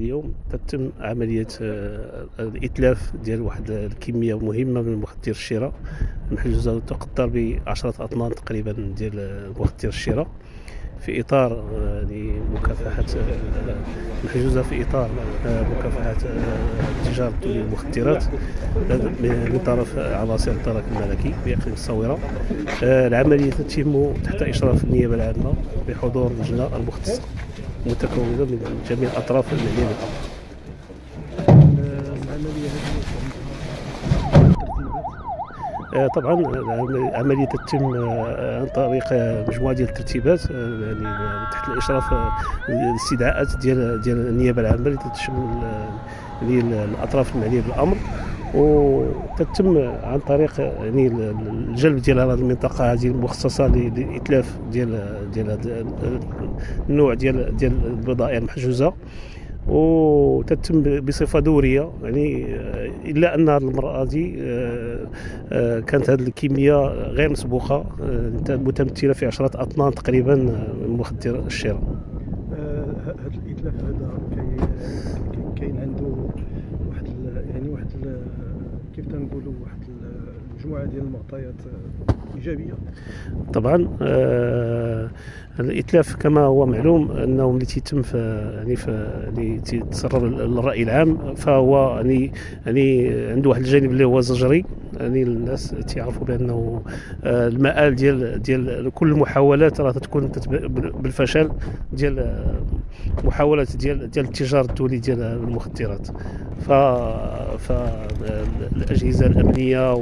اليوم تتم عملية آه، الإتلاف ديال واحد الكمية مهمة من مخدر الشراء. محجوزه تقدر بعشرة أطنان تقريبا ديال مخدر الشراء في إطار آه، يعني مكافحة آه، محجوزه في إطار مكافحة تجارة المخدرات من طرف عناصر الدرك الملكي باقليم الصويرة. العملية تتم تحت إشراف النيابة العامة بحضور اللجنة المختصة. متكونة من جميع المعنية العملية آه، طبعا العملية تتم آه، عن طريق مجموعة ديال الترتيبات آه، يعني تحت الإشراف الاستدعاءات ديال ديال النيابة العامة اللي تشمل الأطراف المعنية بالأمر. وتتم عن طريق يعني الجلب ديال هذه المنطقة هذه المخصصه لإتلاف ديال ديال النوع ديال ديال البضائع المحجوزة. وتتم بصفة دورية يعني إلا أن المرأة هذه آه، آه، كانت هذه الكمية غير مسبوقة آه، متمثلة في عشرة أطنان تقريبا من مخدر الشراء هذا الاتلاف هذا كاين عنده واحد يعني واحد كيف تنقولوا واحد مجموعه ديال المعطيات ايجابيه طبعا آه الإتلاف كما هو معلوم انه ملي تيتم في يعني في يعني تيتسرب للراي العام فهو يعني يعني عنده واحد الجانب اللي هو زجري. يعني الناس تيعرفوا بأنه آه المآل ديال ديال كل المحاولات راه تكون بالفشل ديال محاولات ديال ديال التجار الدولي ديال المخدرات. ف فالاجهزه الأمنية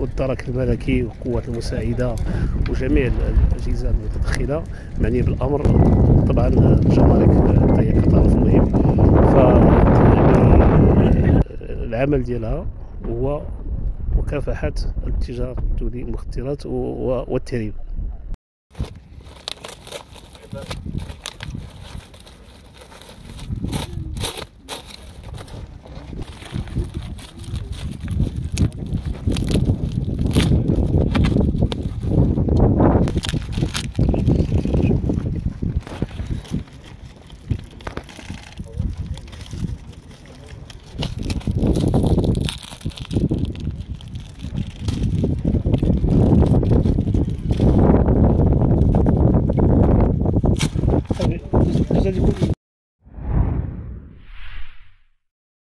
والدرك الملكي والقوات المساعدة وجميع الأجهزة المتدخلة معنيه بالأمر. طبعا الجمارك هي كطرف مهم ف العمل ديالها هو مكافحة التجار الدولي المخدرات والتهريب. Dari.